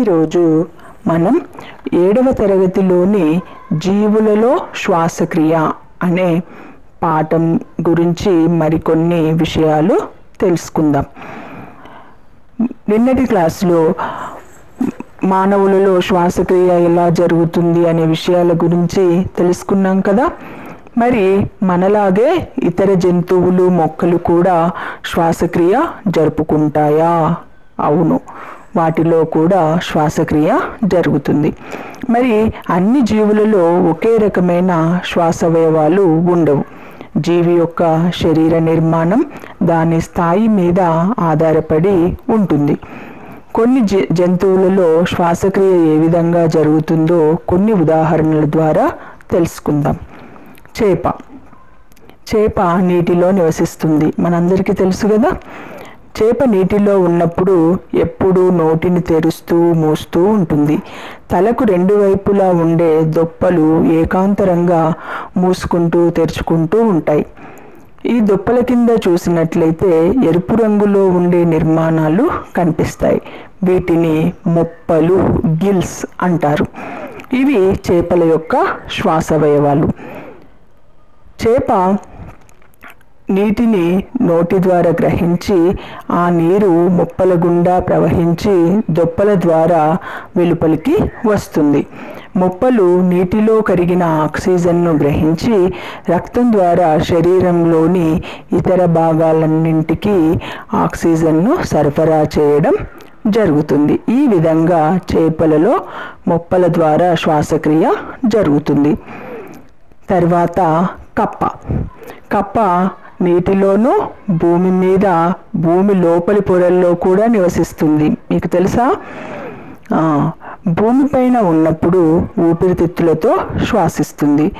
ఈరోజు మనం ఏడవ తరగతిలోని జీవులలో శ్వాసక్రియ అనే పాఠం గురించి మరికొన్ని విషయాలు తెలుసుకుందాం. నిన్నటి క్లాసులో మానవులలో శ్వాసక్రియ ఎలా జరుగుతుంది అనే విషయాల గురించి తెలుసుకున్నాం కదా. మరి మనలాగే ఇతర జంతువులు మొక్కలు కూడా శ్వాసక్రియ జరుపుకుంటాయా? అవును. వాటిలో కూడా శ్వాసక్రియ జరుగుతుంది. మరి అన్ని జీవులలో ఒకే రకమైన శ్వాసవయవాలు ఉండవు. జీవి యొక్క శరీర నిర్మాణం దాని స్థాయి మీద ఆధారపడి ఉంటుంది. కొన్ని జ జంతువులలో శ్వాసక్రియ ఏ విధంగా జరుగుతుందో కొన్ని ఉదాహరణల ద్వారా తెలుసుకుందాం. చేప. చేప నీటిలో నివసిస్తుంది. మనందరికీ తెలుసు కదా? చేప నీటిలో ఉన్నప్పుడు ఎప్పుడూ నోటిని తెరుస్తూ మూస్తూ ఉంటుంది. తలకు రెండు వైపులా ఉండే దొప్పలు ఏకాంతరంగా మూసుకుంటూ తెరుచుకుంటూ ఉంటాయి. ఈ దొప్పల కింద చూసినట్లయితే ఎరుపు రంగులో ఉండే నిర్మాణాలు కనిపిస్తాయి. వీటిని మొప్పలు గిల్స్ అంటారు. ఇవి చేపల యొక్క శ్వాసవయవాలు చేప నీటిని నోటి ద్వారా గ్రహించి ఆ నీరు మొప్పల గుండా ప్రవహించి దొప్పల ద్వారా వెలుపలికి వస్తుంది. మొప్పలు నీటిలో కరిగిన ఆక్సిజన్ను గ్రహించి రక్తం ద్వారా శరీరంలోని ఇతర భాగాలన్నింటికి ఆక్సిజన్ను సరఫరా చేయడం జరుగుతుంది. ఈ విధంగా చేపలలో మొప్పల ద్వారా శ్వాసక్రియ జరుగుతుంది. తర్వాత కప్ప. కప్ప నీటిలోనూ భూమి మీద భూమి లోపలి పొరల్లో కూడా నివసిస్తుంది. మీకు తెలుసా? భూమిపైన ఉన్నప్పుడు ఊపిరితిత్తులతో శ్వాసిస్తుంది.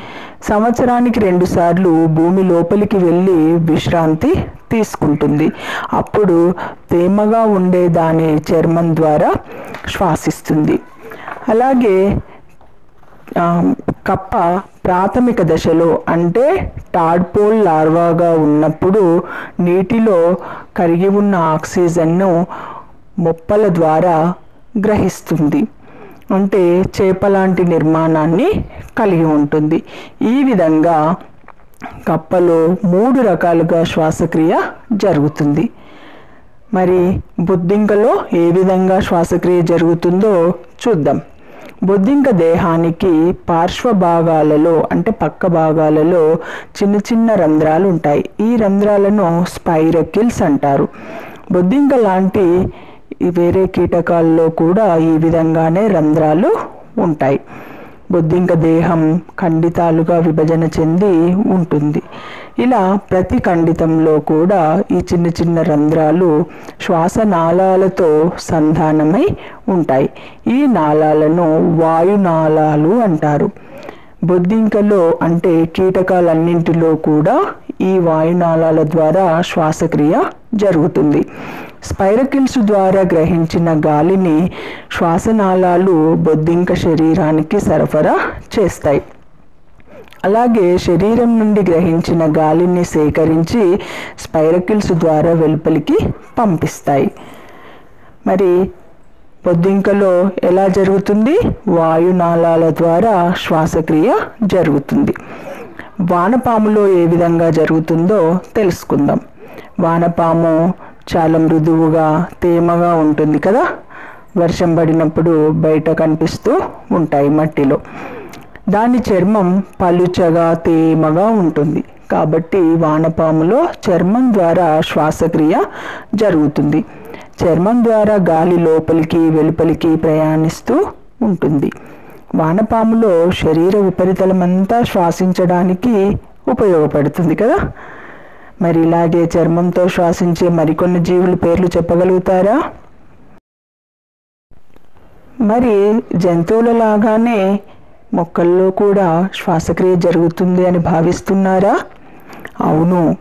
సంవత్సరానికి రెండుసార్లు భూమి లోపలికి వెళ్ళి విశ్రాంతి తీసుకుంటుంది. అప్పుడు తేమగా ఉండే దాని చర్మం ద్వారా శ్వాసిస్తుంది. అలాగే కప్ప ప్రాథమిక దశలో అంటే టాడ్పోల్ లార్వాగా ఉన్నప్పుడు నీటిలో కరిగి ఉన్న ఆక్సిజన్ను మొప్పల ద్వారా గ్రహిస్తుంది. అంటే చేపలాంటి నిర్మాణాన్ని కలిగి ఉంటుంది. ఈ విధంగా కప్పలో మూడు రకాలుగా శ్వాసక్రియ జరుగుతుంది. మరి బుద్ధింకలో ఏ విధంగా శ్వాసక్రియ జరుగుతుందో చూద్దాం. బొద్దింక దేహానికి పార్శ్వ భాగాలలో అంటే పక్క భాగాలలో చిన్న చిన్న రంధ్రాలు ఉంటాయి ఈ రంధ్రాలను స్పైరకిల్స్ అంటారు. బొద్దింక లాంటి వేరే కీటకాల్లో కూడా ఈ విధంగానే రంధ్రాలు ఉంటాయి. బొద్దింక దేహం ఖండితాలుగా విభజన చెంది ఉంటుంది. ఇలా ప్రతి ఖండితంలో కూడా ఈ చిన్న చిన్న రంధ్రాలు శ్వాసనాళాలతో సంధానమై ఉంటాయి. ఈ నాళాలను వాయునాళాలు అంటారు. బొద్దింకలో అంటే కీటకాలన్నింటిలో కూడా ఈ వాయునాళాల ద్వారా శ్వాసక్రియ జరుగుతుంది. స్పైరకిల్స్ ద్వారా గ్రహించిన గాలిని శ్వాసనాళాలు బొద్దింక శరీరానికి సరఫరా చేస్తాయి. అలాగే శరీరం నుండి గ్రహించిన గాలిని సేకరించి స్పైరకిల్స్ ద్వారా వెలుపలికి పంపిస్తాయి. మరి బొద్దింకలో ఎలా జరుగుతుంది? వాయునాళాల ద్వారా శ్వాసక్రియ జరుగుతుంది. వానపాములో ఏ విధంగా జరుగుతుందో తెలుసుకుందాం. వానపాము చాలా మృదువుగా తేమగా ఉంటుంది కదా? వర్షం పడినప్పుడు బయట కనిపిస్తూ ఉంటాయి మట్టిలో. దాని చర్మం పలుచగా తేమగా ఉంటుంది. కాబట్టి వానపాములో చర్మం ద్వారా శ్వాసక్రియ జరుగుతుంది. చర్మం ద్వారా గాలి లోపలికి వెలుపలికి ప్రయాణిస్తూ ఉంటుంది. వానపాములో శరీర ఉపరితలం అంతా శ్వాసించడానికి ఉపయోగపడుతుంది కదా? మరి ఇలాగే చర్మంతో శ్వాసించే మరికొన్ని జీవుల పేర్లు చెప్పగలుగుతారా? మరి జంతువుల లాగానే మొక్కల్లో కూడా శ్వాసక్రియ జరుగుతుంది అని భావిస్తున్నారా? అవును.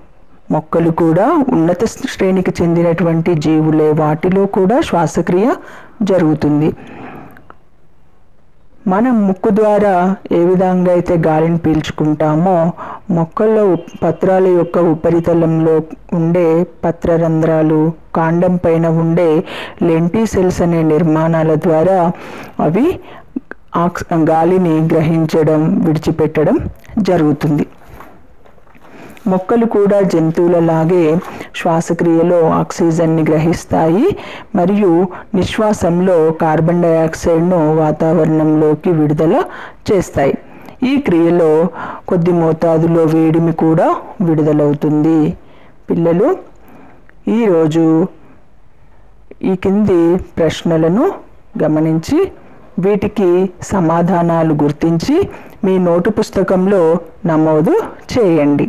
మొక్కలు కూడా ఉన్నత శ్రేణికి చెందినటువంటి జీవులే. వాటిలో కూడా శ్వాసక్రియ జరుగుతుంది. మనం ముక్కు ద్వారా ఏ విధంగా అయితే గాలిని పీల్చుకుంటామో మొక్కల్లో పత్రాల యొక్క ఉపరితలంలో ఉండే పత్రరంధ్రాలు కాండం పైన ఉండే లెంటిసెల్స్ అనే నిర్మాణాల ద్వారా అవి ఆక్స్ గాలిని గ్రహించడం విడిచిపెట్టడం జరుగుతుంది. మొక్కలు కూడా జంతువులలాగే శ్వాసక్రియలో ఆక్సిజన్ని గ్రహిస్తాయి మరియు నిశ్వాసంలో కార్బన్ డైఆక్సైడ్ను వాతావరణంలోకి విడుదల చేస్తాయి. ఈ క్రియలో కొద్ది మోతాదులో వేడిమి కూడా విడుదలవుతుంది. పిల్లలు ఈరోజు ఈ కింది ప్రశ్నలను గమనించి వీటికి సమాధానాలు గుర్తించి మీ నోటు పుస్తకంలో నమోదు చేయండి.